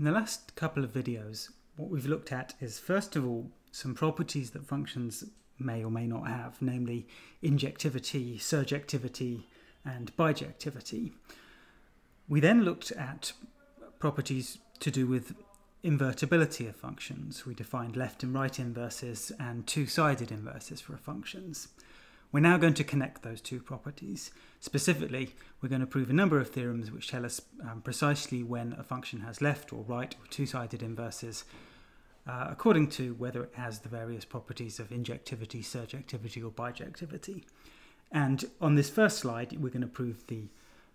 In the last couple of videos, what we've looked at is first of all some properties that functions may or may not have, namely injectivity, surjectivity, and bijectivity. We then looked at properties to do with invertibility of functions. We defined left and right inverses and two-sided inverses for functions. We're now going to connect those two properties. Specifically, we're going to prove a number of theorems which tell us um, precisely when a function has left or right or two-sided inverses uh, according to whether it has the various properties of injectivity, surjectivity or bijectivity. And on this first slide, we're going to prove the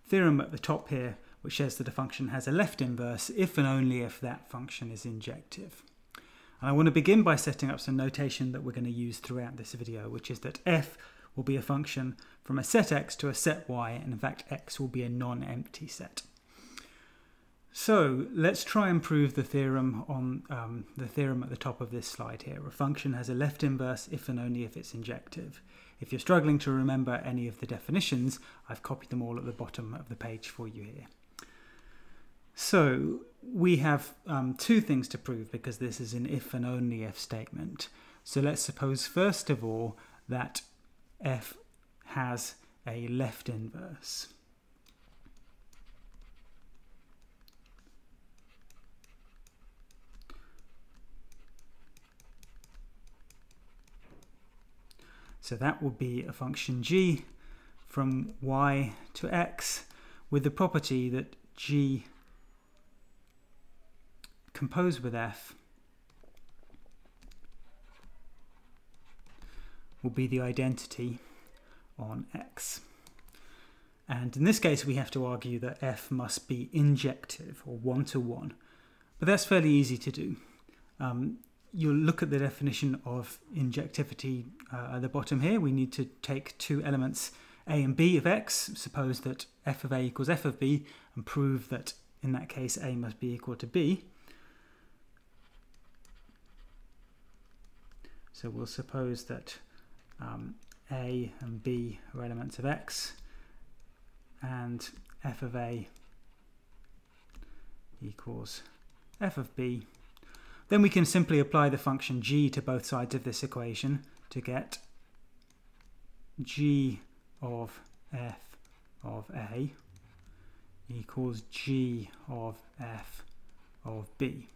theorem at the top here, which says that a function has a left inverse if and only if that function is injective. And I want to begin by setting up some notation that we're going to use throughout this video, which is that f will be a function from a set x to a set y, and in fact x will be a non-empty set. So let's try and prove the theorem on um, the theorem at the top of this slide here. A function has a left inverse if and only if it's injective. If you're struggling to remember any of the definitions, I've copied them all at the bottom of the page for you here. So we have um, two things to prove because this is an if and only if statement. So let's suppose first of all that f has a left inverse. So that would be a function g from y to x with the property that g composed with f will be the identity on x. And in this case, we have to argue that f must be injective or one-to-one. -one. But that's fairly easy to do. Um, you'll look at the definition of injectivity uh, at the bottom here. We need to take two elements a and b of x, suppose that f of a equals f of b, and prove that in that case a must be equal to b. So we'll suppose that um, a and b are elements of x, and f of a equals f of b then we can simply apply the function g to both sides of this equation to get g of f of a equals g of f of b.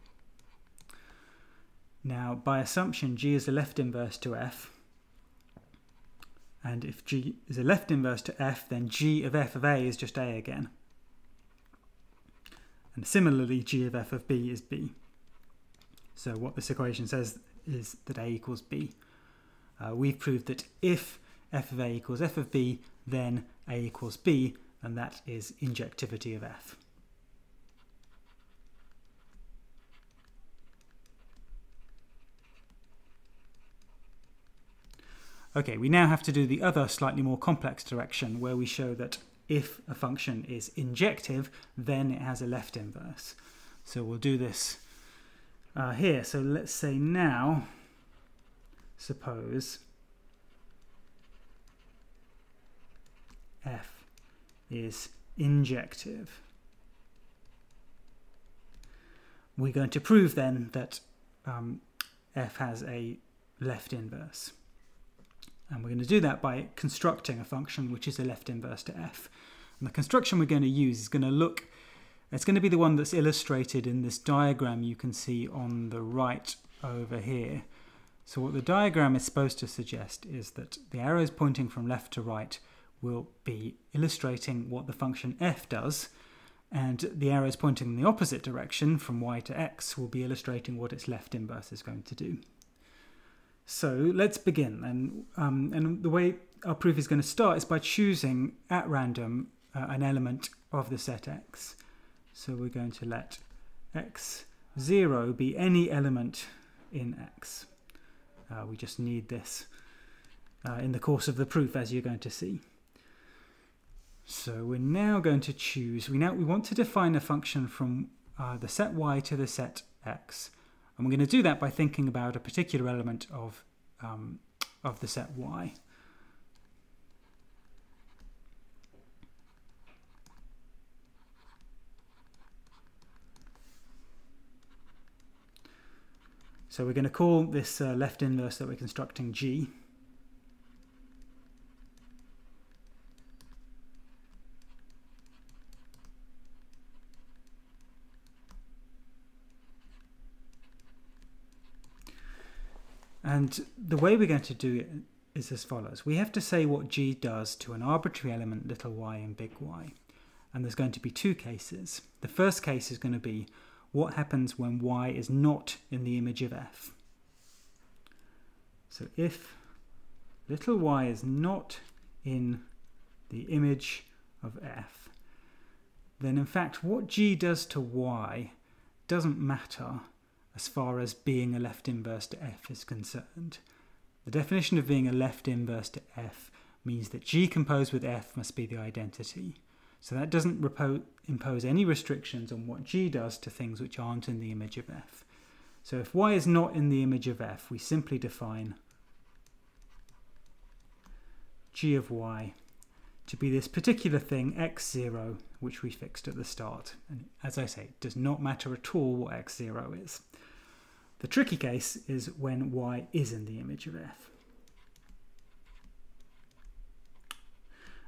Now, by assumption, g is the left inverse to f. And if g is a left inverse to f, then g of f of a is just a again. And similarly, g of f of b is b. So what this equation says is that a equals b. Uh, we've proved that if f of a equals f of b, then a equals b, and that is injectivity of f. Okay, we now have to do the other slightly more complex direction where we show that if a function is injective, then it has a left inverse. So we'll do this uh, here. So let's say now, suppose f is injective. We're going to prove then that um, f has a left inverse. And we're going to do that by constructing a function which is a left inverse to f. And the construction we're going to use is going to look it's going to be the one that's illustrated in this diagram you can see on the right over here. So what the diagram is supposed to suggest is that the arrows pointing from left to right will be illustrating what the function f does, and the arrows pointing in the opposite direction from y to x will be illustrating what its left inverse is going to do. So let's begin. And, um, and the way our proof is going to start is by choosing at random uh, an element of the set x. So we're going to let x0 be any element in x. Uh, we just need this uh, in the course of the proof, as you're going to see. So we're now going to choose, we now we want to define a function from uh, the set y to the set x. And we're going to do that by thinking about a particular element of, um, of the set Y. So we're going to call this uh, left inverse that we're constructing G. the way we're going to do it is as follows. We have to say what G does to an arbitrary element little y and big Y. And there's going to be two cases. The first case is going to be what happens when y is not in the image of f. So if little y is not in the image of f, then in fact what g does to y doesn't matter as far as being a left inverse to f is concerned. The definition of being a left inverse to f means that g composed with f must be the identity. So that doesn't impose any restrictions on what g does to things which aren't in the image of f. So if y is not in the image of f, we simply define g of y to be this particular thing x0 which we fixed at the start. And as I say, it does not matter at all what x0 is. The tricky case is when y is in the image of f.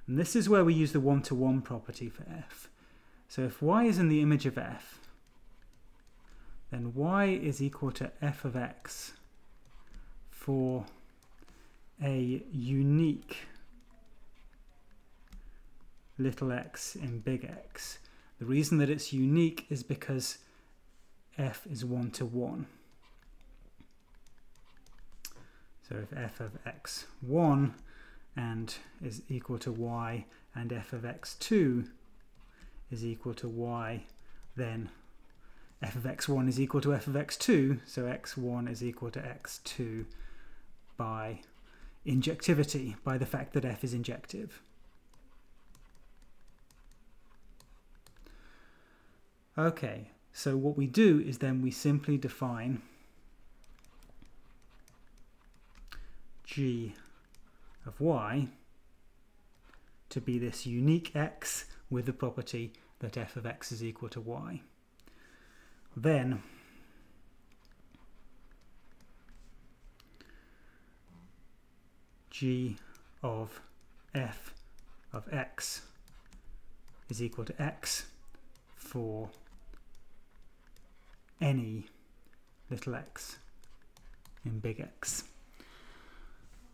And this is where we use the one-to-one -one property for f. So if y is in the image of f, then y is equal to f of x for a unique little x in big X. The reason that it's unique is because f is one to one. So if f of x1 and is equal to y and f of x2 is equal to y, then f of x1 is equal to f of x2, so x1 is equal to x2 by injectivity, by the fact that f is injective. Okay, so what we do is then we simply define g of y to be this unique x with the property that f of x is equal to y. Then g of f of x is equal to x for any little x in big X.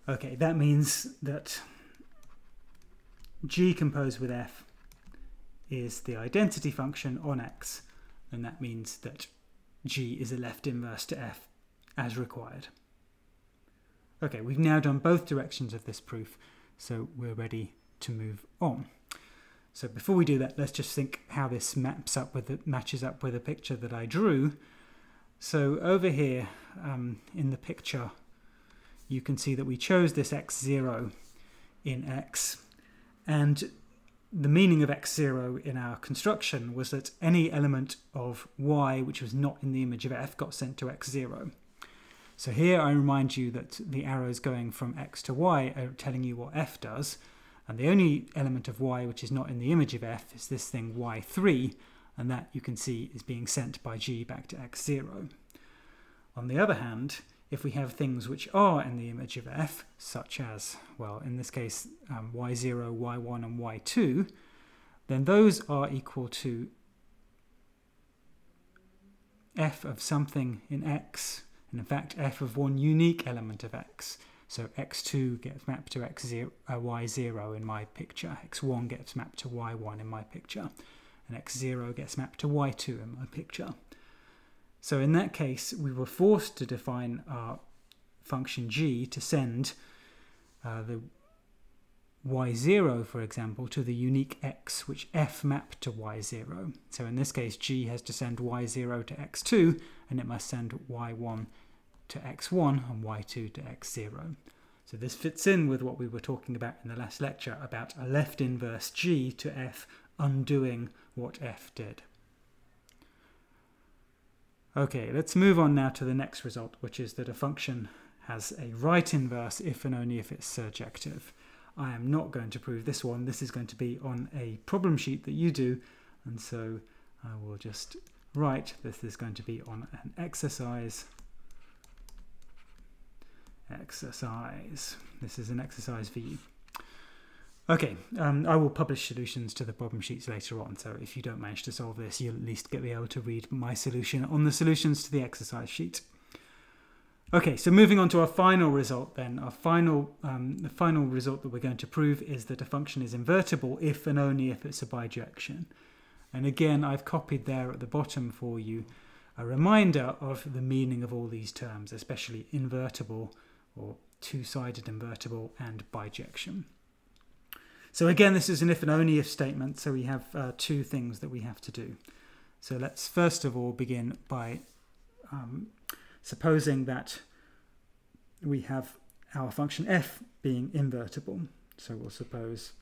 Okay, that means that g composed with f is the identity function on x, and that means that g is a left inverse to f as required. Okay, we've now done both directions of this proof, so we're ready to move on. So before we do that, let's just think how this maps up with the, matches up with a picture that I drew. So over here um, in the picture, you can see that we chose this x0 in x. And the meaning of x0 in our construction was that any element of y which was not in the image of f got sent to x0. So here I remind you that the arrows going from x to y are telling you what f does, and the only element of y which is not in the image of f is this thing y3, and that you can see is being sent by g back to x0. On the other hand, if we have things which are in the image of f, such as, well, in this case, um, y0, y1, and y2, then those are equal to f of something in x, and in fact f of one unique element of x. So x2 gets mapped to x0, uh, y0 in my picture, x1 gets mapped to y1 in my picture, and x0 gets mapped to y2 in my picture. So in that case, we were forced to define our function g to send uh, the y0, for example, to the unique x which f mapped to y0. So in this case, g has to send y0 to x2, and it must send y1 to x1 and y2 to x0. So this fits in with what we were talking about in the last lecture about a left inverse g to f undoing what f did. Okay, let's move on now to the next result, which is that a function has a right inverse if and only if it's surjective. I am not going to prove this one. This is going to be on a problem sheet that you do, and so I will just write this is going to be on an exercise exercise. This is an exercise for you. Okay, um, I will publish solutions to the problem sheets later on, so if you don't manage to solve this, you'll at least get be able to read my solution on the solutions to the exercise sheet. Okay, so moving on to our final result then. Our final, um, the final result that we're going to prove is that a function is invertible if and only if it's a bijection. And again, I've copied there at the bottom for you a reminder of the meaning of all these terms, especially invertible or two-sided invertible and bijection. So again, this is an if and only if statement, so we have uh, two things that we have to do. So let's first of all begin by um, supposing that we have our function f being invertible. So we'll suppose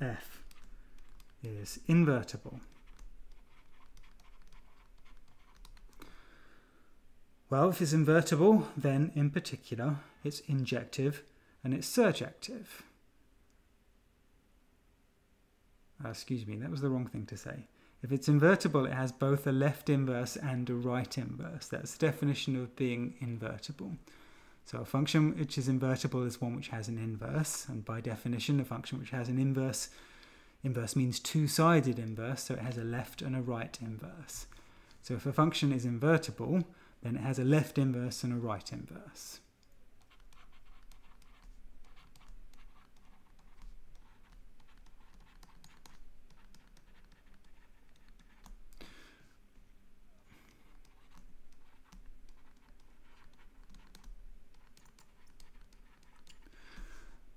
f is invertible. Well, if it's invertible, then in particular it's injective and it's surjective. Uh, excuse me, that was the wrong thing to say. If it's invertible, it has both a left inverse and a right inverse. That's the definition of being invertible. So a function which is invertible is one which has an inverse, and by definition, a function which has an inverse, inverse means two-sided inverse, so it has a left and a right inverse. So if a function is invertible, then it has a left inverse and a right inverse.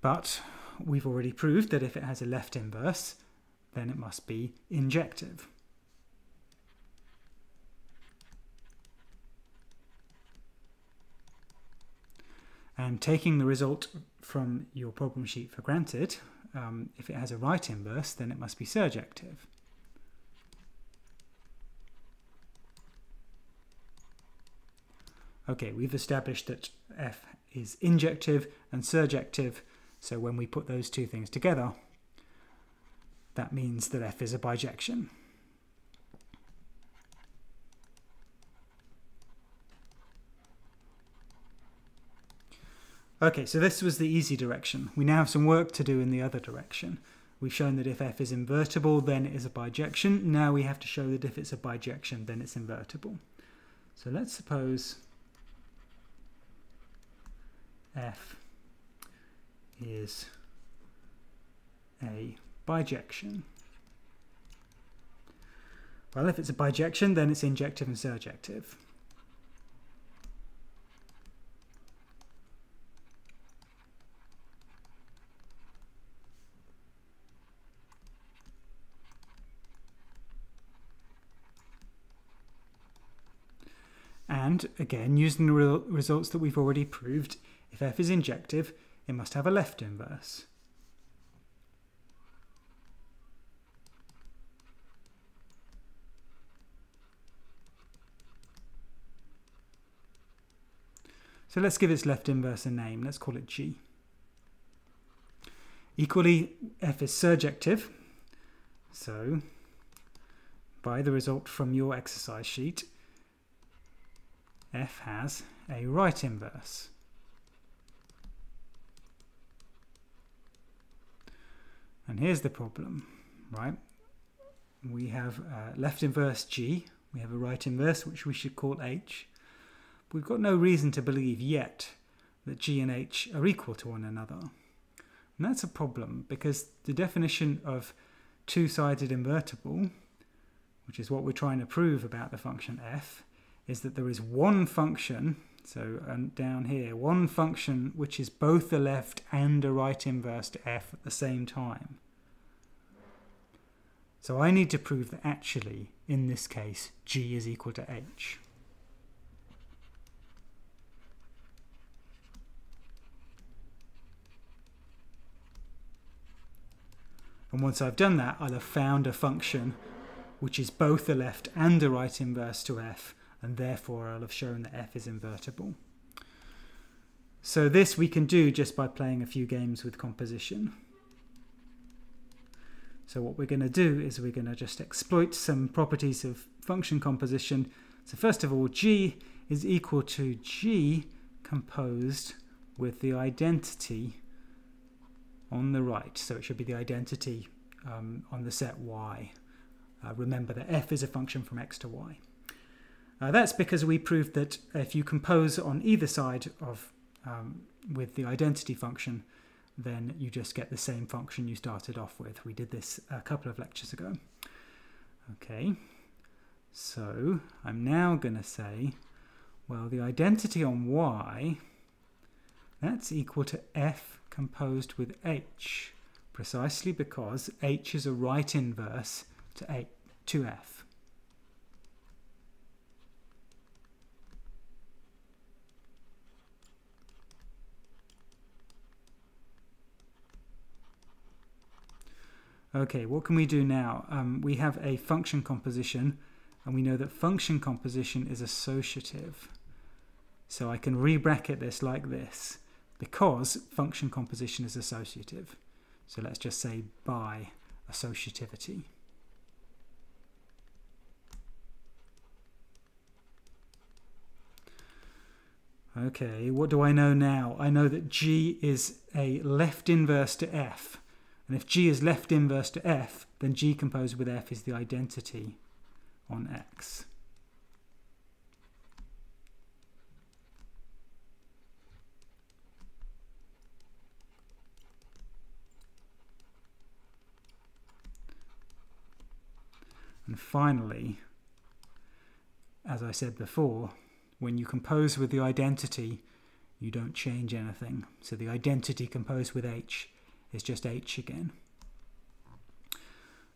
But we've already proved that if it has a left inverse, then it must be injective. And taking the result from your problem sheet for granted, um, if it has a right inverse, then it must be surjective. Okay, we've established that f is injective and surjective so when we put those two things together, that means that f is a bijection. Okay, so this was the easy direction. We now have some work to do in the other direction. We've shown that if f is invertible, then it is a bijection. Now we have to show that if it's a bijection, then it's invertible. So let's suppose f is a bijection. Well, if it's a bijection, then it's injective and surjective. And again, using the results that we've already proved, if f is injective, it must have a left inverse. So let's give its left inverse a name. Let's call it G. Equally, F is surjective. So, by the result from your exercise sheet, F has a right inverse. And here's the problem, right? We have uh, left inverse G, we have a right inverse, which we should call H. We've got no reason to believe yet that G and H are equal to one another. And that's a problem because the definition of two-sided invertible, which is what we're trying to prove about the function f, is that there is one function so down here, one function which is both a left and a right inverse to f at the same time. So I need to prove that actually, in this case, g is equal to h. And once I've done that, I'll have found a function which is both a left and a right inverse to f and therefore I'll have shown that f is invertible. So this we can do just by playing a few games with composition. So what we're going to do is we're going to just exploit some properties of function composition. So first of all, g is equal to g composed with the identity on the right. So it should be the identity um, on the set y. Uh, remember that f is a function from x to y. Uh, that's because we proved that if you compose on either side of um, with the identity function, then you just get the same function you started off with. We did this a couple of lectures ago. Okay, so I'm now going to say, well, the identity on y, that's equal to f composed with h, precisely because h is a right inverse to, a, to f. Okay, what can we do now? Um, we have a function composition, and we know that function composition is associative. So I can re-bracket this like this, because function composition is associative. So let's just say by associativity. Okay, what do I know now? I know that G is a left inverse to F. And if G is left inverse to F, then G composed with F is the identity on X. And finally, as I said before, when you compose with the identity, you don't change anything. So the identity composed with H is just h again.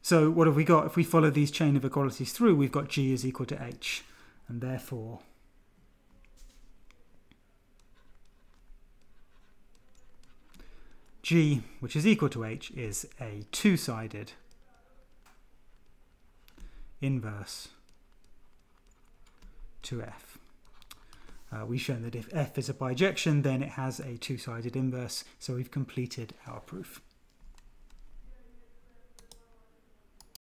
So what have we got? If we follow these chain of equalities through, we've got g is equal to h. And therefore, g, which is equal to h, is a two-sided inverse to f. Uh, we've shown that if f is a bijection, then it has a two-sided inverse, so we've completed our proof.